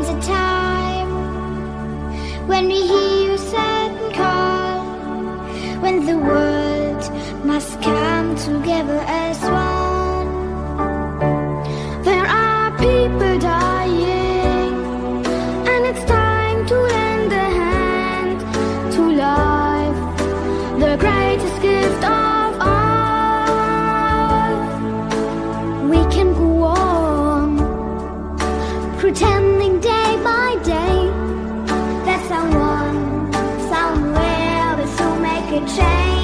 comes a time when we hear your certain call, when the world must come together as one. There are people dying, and it's time to lend a hand to life, the greatest gift of all. We can go on, pretend day by day. Someone, somewhere, make a change.